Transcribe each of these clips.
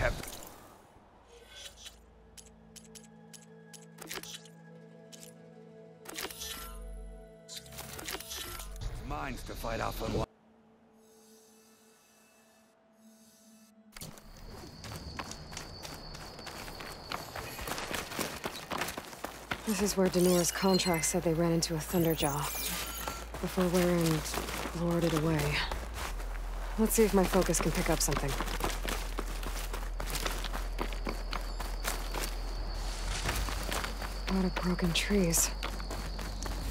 have... Minds to fight off on one. This is where Danur's contract said they ran into a Thunderjaw. Before Waren lured it away. Let's see if my focus can pick up something. A broken trees.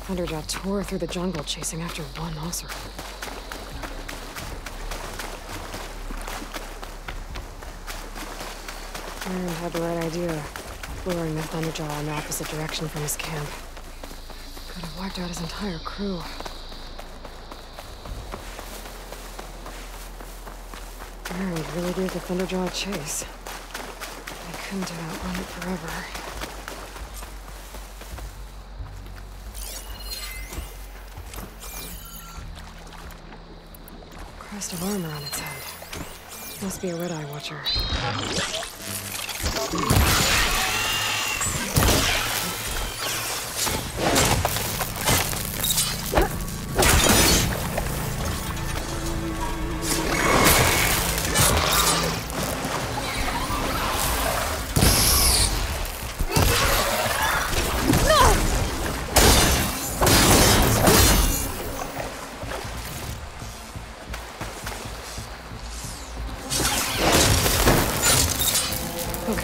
Thunderjaw tore through the jungle chasing after one Oseram. Aaron had the right idea, luring the Thunderjaw in the opposite direction from his camp. Could have wiped out his entire crew. Aaron really gave the Thunderjaw a chase. They couldn't have outrun it forever. Crest of armor on its head. Must be a Red Eye Watcher.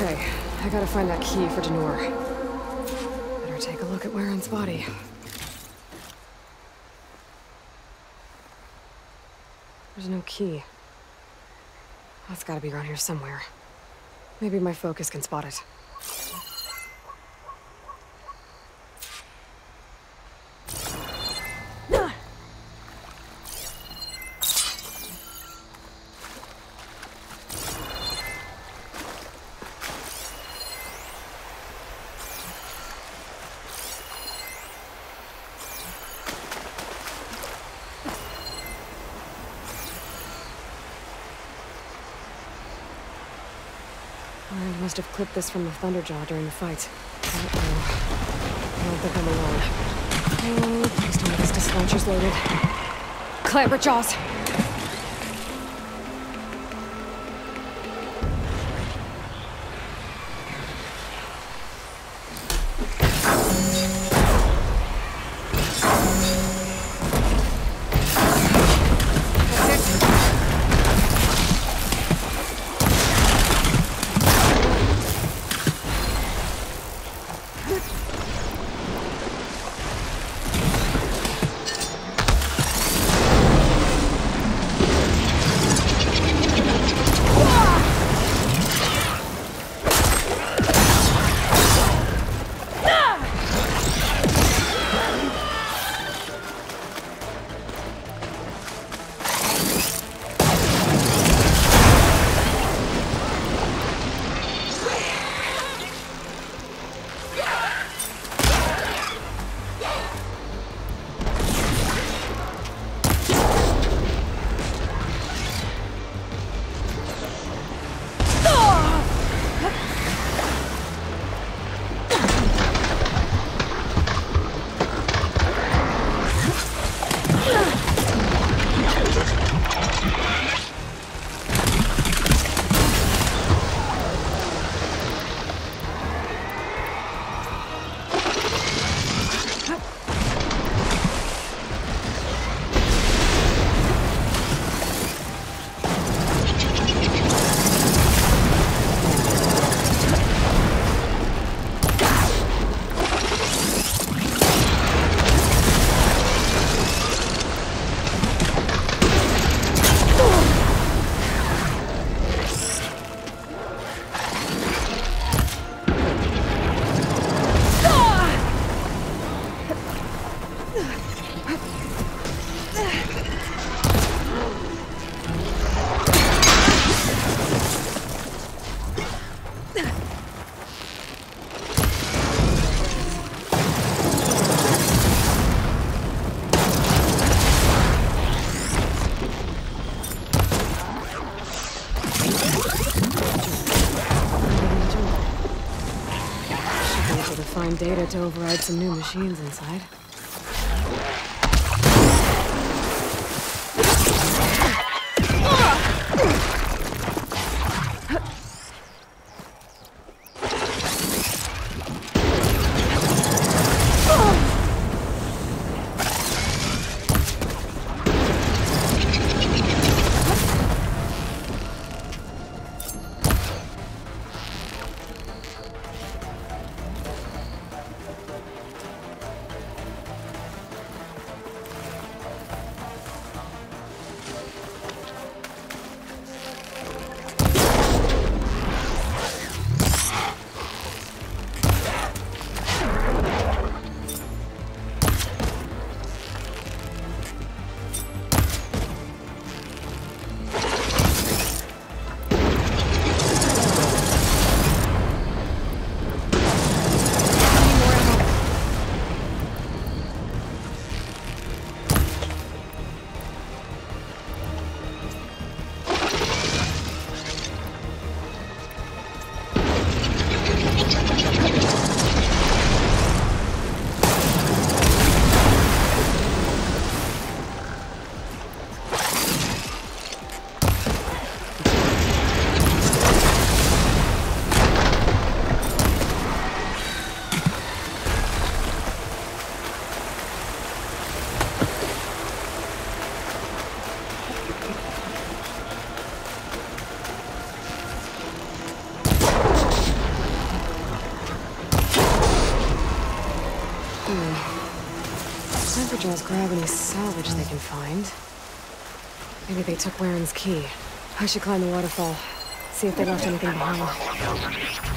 Okay, I gotta find that key for Danur. Better take a look at Waren's body. There's no key. That's gotta be around here somewhere. Maybe my focus can spot it. I must have clipped this from the Thunderjaw during the fight. Uh-oh. I don't think I'm alone. Oh, please tell me this disc launcher's loaded. Clamberjaws! to find data to override some new machines inside. Grab any salvage they can find. Maybe they took Waren's key. I should climb the waterfall. See if they left anything behind.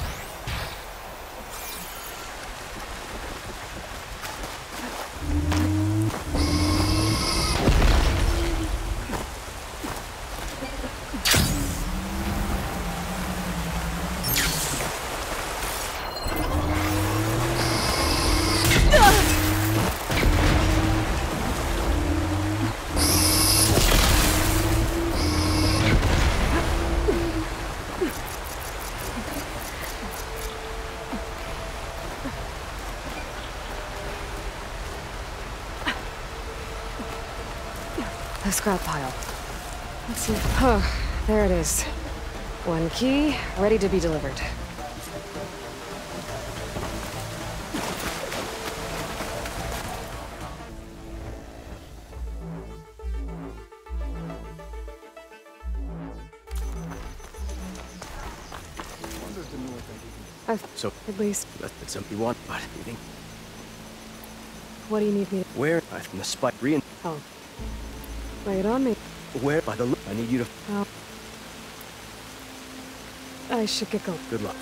The scrap pile. Let's see. Oh, there it is. One key, ready to be delivered. I've, So, at least, that's something you want, but you think what do you need me to... where? I from the spike rein. Oh. On me. Where? By the look. I need you to. Well... I should get going. Good luck.